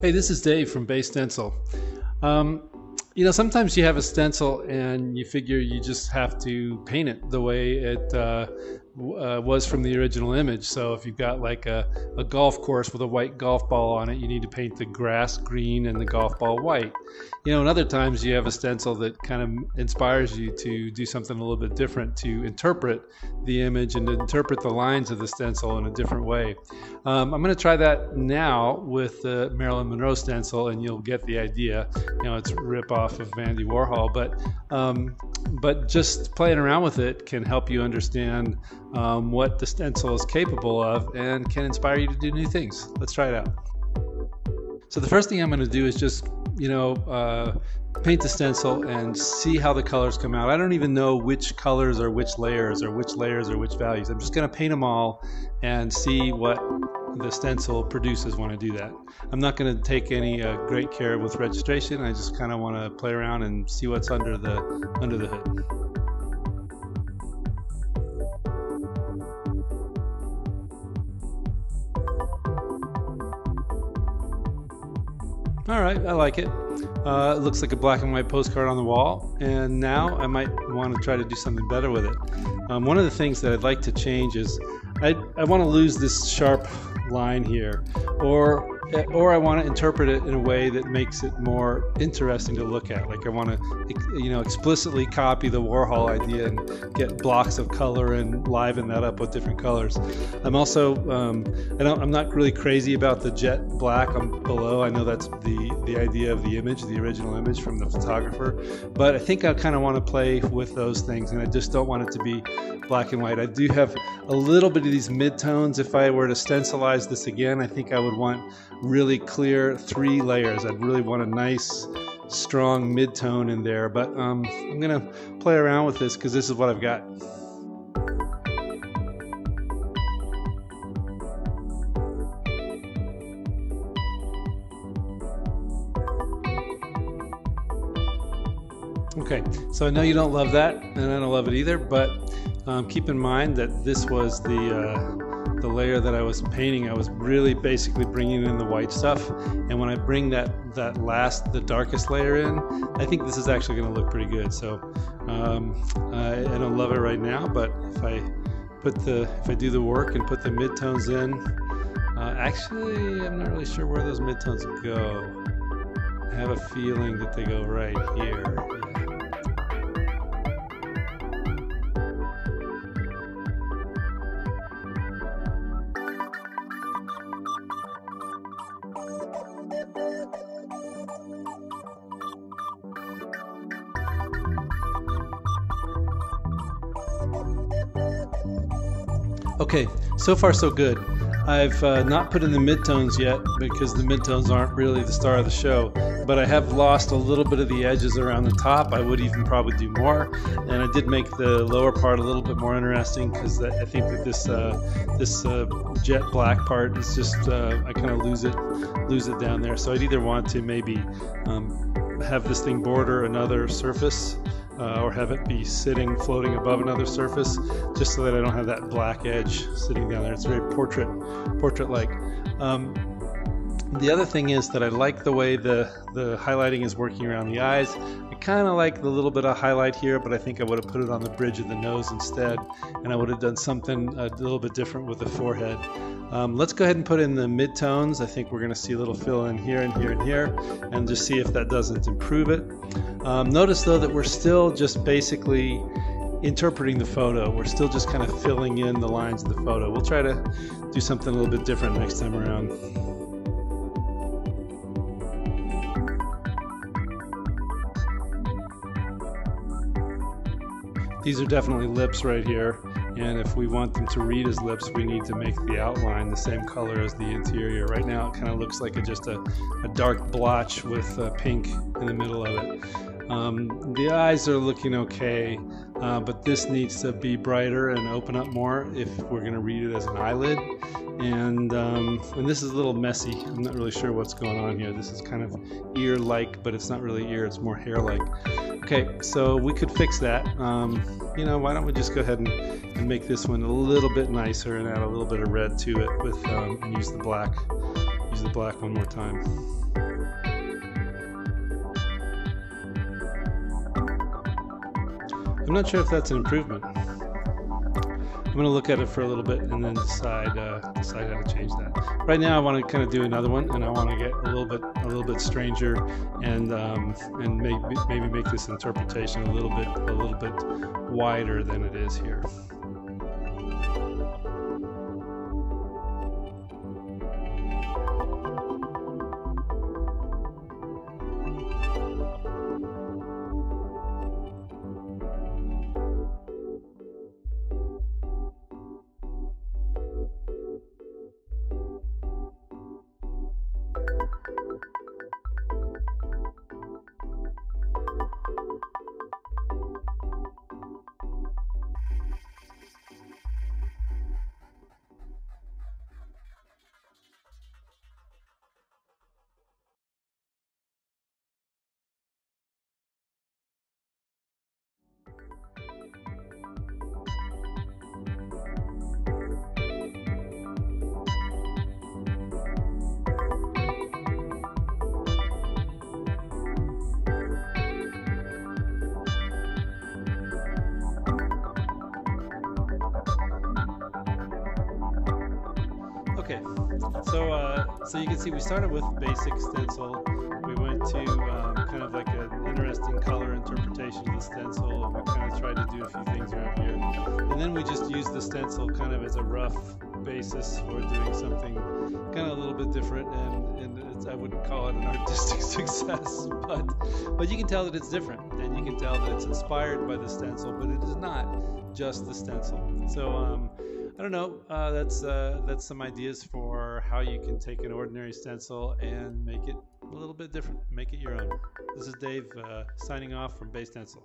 Hey, this is Dave from Bay Stencil. Um, you know, sometimes you have a stencil and you figure you just have to paint it the way it uh, uh, was from the original image. So if you've got like a, a, golf course with a white golf ball on it, you need to paint the grass green and the golf ball white. You know, and other times you have a stencil that kind of inspires you to do something a little bit different, to interpret the image and interpret the lines of the stencil in a different way. Um, I'm going to try that now with the Marilyn Monroe stencil, and you'll get the idea. You know, it's rip off of Andy Warhol, but um, but just playing around with it can help you understand um, what the stencil is capable of and can inspire you to do new things. Let's try it out. So the first thing I'm going to do is just, you know, uh, paint the stencil and see how the colors come out. I don't even know which colors are which layers or which layers are which values. I'm just going to paint them all and see what the stencil produces when I do that. I'm not going to take any uh, great care with registration. I just kind of want to play around and see what's under the under the hood. All right, I like it. Uh, it looks like a black and white postcard on the wall, and now I might want to try to do something better with it. Um, one of the things that I'd like to change is I, I want to lose this sharp line here, or or I want to interpret it in a way that makes it more interesting to look at. Like I want to, you know, explicitly copy the Warhol idea and get blocks of color and liven that up with different colors. I'm also, um, I I'm not really crazy about the jet black I'm below. I know that's the the idea of the image, the original image from the photographer, but I think I kind of want to play with those things, and I just don't want it to be black and white. I do have a little bit of these midtones. If I were to stencilize this again, I think I would want really clear three layers. I'd really want a nice, strong mid-tone in there. But um, I'm to play around with this because this is what I've got. Okay, so I know you don't love that, and I don't love it either, but um, keep in mind that this was the uh, the layer that I was painting, I was really basically bringing in the white stuff. And when I bring that, that last, the darkest layer in, I think this is actually going to look pretty good. So um, I, I, don't love it right now, but if I put the, if I do the work and put the midtones in, uh, actually, I'm not really sure where those midtones go. I have a feeling that they go right here. Okay, so far so good. I've uh, not put in the midtones yet because the midtones aren't really the star of the show, but I have lost a little bit of the edges around the top. I would even probably do more, and I did make the lower part a little bit more interesting because I think that this uh, this uh, jet black part is just uh, I kind of lose it lose it down there. So I'd either want to maybe um, have this thing border another surface uh, or have it be sitting floating above another surface just so that I don't have that black edge sitting down there. It's very portrait portrait like. Um, the other thing is that I like the way the, the highlighting is working around the eyes. I kind of like the little bit of highlight here, but I think I would have put it on the bridge of the nose instead, and I would have done something a little bit different with the forehead. Um, let's go ahead and put in the midtones. I think we're going to see a little fill in here and here and here, and just see if that doesn't improve it. Um, notice though that we're still just basically interpreting the photo. We're still just kind of filling in the lines of the photo. We'll try to do something a little bit different next time around. These are definitely lips right here, and if we want them to read as lips, we need to make the outline the same color as the interior. Right now it kind of looks like a, just a, a, dark blotch with uh, pink in the middle of it. Um, the eyes are looking okay, uh, but this needs to be brighter and open up more if we're going to read it as an eyelid. And, um, and this is a little messy. I'm not really sure what's going on here. This is kind of ear-like, but it's not really ear, it's more hair-like. Okay, so we could fix that. Um, you know, why don't we just go ahead and, and, make this one a little bit nicer and add a little bit of red to it with um, and use the black use the black one more time. I'm not sure if that's an improvement. I'm going to look at it for a little bit and then decide uh, decide how to change that. Right now, I want to kind of do another one, and I want to get a little bit a little bit stranger, and um, and maybe maybe make this interpretation a little bit a little bit wider than it is here. So you can see we started with basic stencil. We went to um, kind of like an interesting color interpretation of the stencil. We kind of tried to do a few things around here, and then we just used the stencil kind of as a rough basis for doing something kind of a little bit different. And, and I wouldn't call it an artistic success, but but you can tell that it's different, and you can tell that it's inspired by the stencil, but it is not just the stencil. So. Um, I don't know. Uh, that's uh, that's some ideas for how you can take an ordinary stencil and make it a little bit different, make it your own. This is Dave uh, signing off from Bay Stencil.